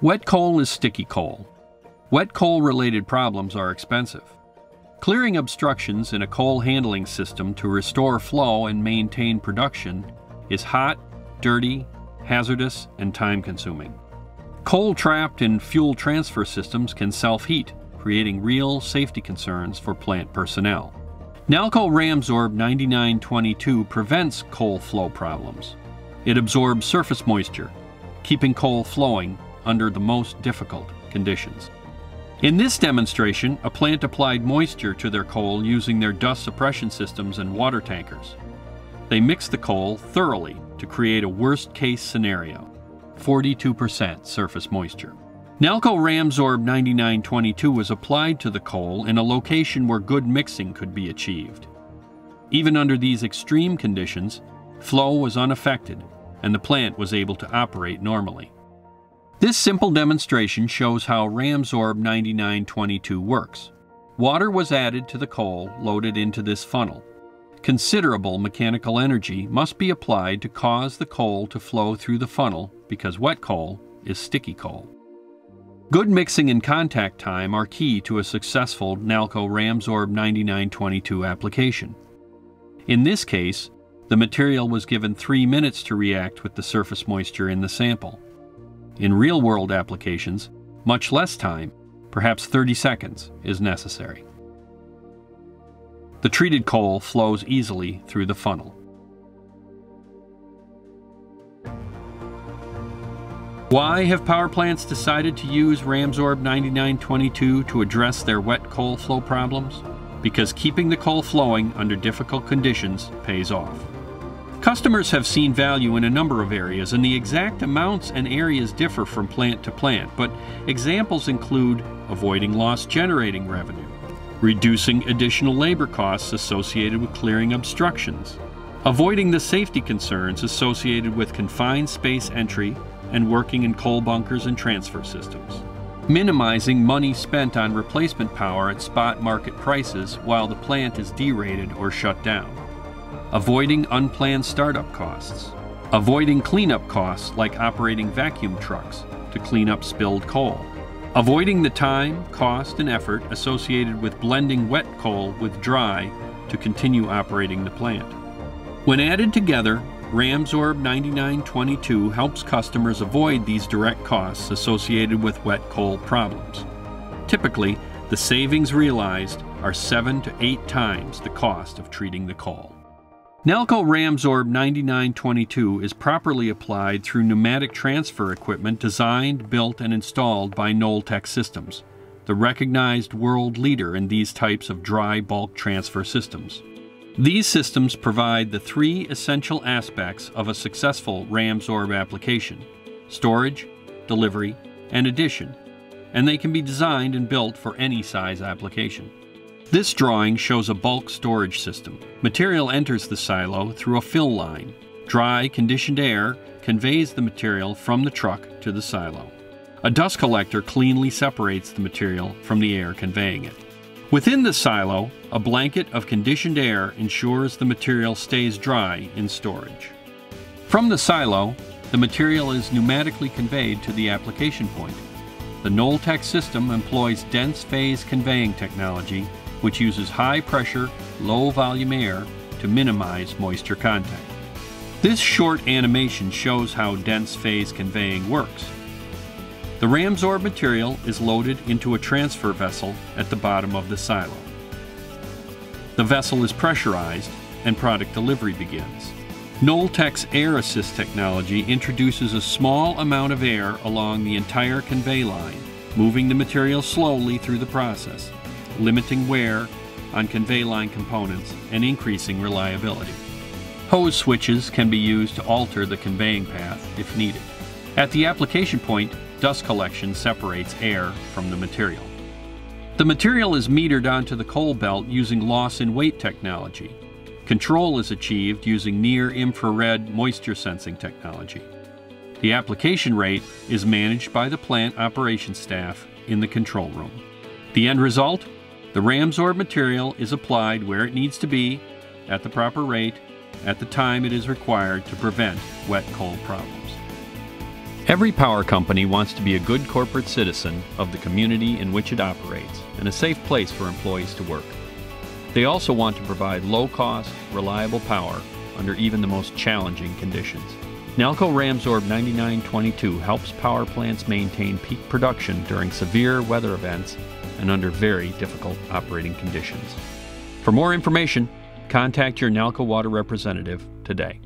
Wet coal is sticky coal. Wet coal related problems are expensive. Clearing obstructions in a coal handling system to restore flow and maintain production is hot, dirty, hazardous, and time consuming. Coal trapped in fuel transfer systems can self heat, creating real safety concerns for plant personnel. Nalco Ramsorb 9922 prevents coal flow problems. It absorbs surface moisture, keeping coal flowing under the most difficult conditions. In this demonstration, a plant applied moisture to their coal using their dust suppression systems and water tankers. They mixed the coal thoroughly to create a worst case scenario 42% surface moisture. Nalco Ramsorb 9922 was applied to the coal in a location where good mixing could be achieved. Even under these extreme conditions, flow was unaffected and the plant was able to operate normally. This simple demonstration shows how Ramsorb 9922 works. Water was added to the coal loaded into this funnel. Considerable mechanical energy must be applied to cause the coal to flow through the funnel because wet coal is sticky coal. Good mixing and contact time are key to a successful Nalco Ramsorb 9922 application. In this case, the material was given 3 minutes to react with the surface moisture in the sample. In real world applications, much less time, perhaps 30 seconds, is necessary. The treated coal flows easily through the funnel. Why have power plants decided to use Ramsorb 9922 to address their wet coal flow problems? Because keeping the coal flowing under difficult conditions pays off. Customers have seen value in a number of areas, and the exact amounts and areas differ from plant to plant, but examples include avoiding lost generating revenue, reducing additional labor costs associated with clearing obstructions, avoiding the safety concerns associated with confined space entry and working in coal bunkers and transfer systems, minimizing money spent on replacement power at spot market prices while the plant is derated or shut down avoiding unplanned startup costs, avoiding cleanup costs like operating vacuum trucks to clean up spilled coal, avoiding the time, cost, and effort associated with blending wet coal with dry to continue operating the plant. When added together, Ramsorb 9922 helps customers avoid these direct costs associated with wet coal problems. Typically, the savings realized are seven to eight times the cost of treating the coal. Nalco Ramsorb 9922 is properly applied through pneumatic transfer equipment designed, built, and installed by Nol-Tec Systems, the recognized world leader in these types of dry bulk transfer systems. These systems provide the three essential aspects of a successful Ramsorb application storage, delivery, and addition, and they can be designed and built for any size application. This drawing shows a bulk storage system. Material enters the silo through a fill line. Dry, conditioned air conveys the material from the truck to the silo. A dust collector cleanly separates the material from the air conveying it. Within the silo, a blanket of conditioned air ensures the material stays dry in storage. From the silo, the material is pneumatically conveyed to the application point. The Nol-Tec system employs dense phase conveying technology which uses high pressure, low volume air to minimize moisture content. This short animation shows how dense phase conveying works. The Ramsorb material is loaded into a transfer vessel at the bottom of the silo. The vessel is pressurized and product delivery begins. Nol-Tec's Air Assist technology introduces a small amount of air along the entire convey line, moving the material slowly through the process limiting wear on convey line components and increasing reliability. Hose switches can be used to alter the conveying path if needed. At the application point, dust collection separates air from the material. The material is metered onto the coal belt using loss in weight technology. Control is achieved using near infrared moisture sensing technology. The application rate is managed by the plant operations staff in the control room. The end result the Ramsorb material is applied where it needs to be, at the proper rate, at the time it is required to prevent wet coal problems. Every power company wants to be a good corporate citizen of the community in which it operates and a safe place for employees to work. They also want to provide low cost, reliable power under even the most challenging conditions. Nalco Ramsorb 9922 helps power plants maintain peak production during severe weather events and under very difficult operating conditions. For more information, contact your Nalco Water representative today.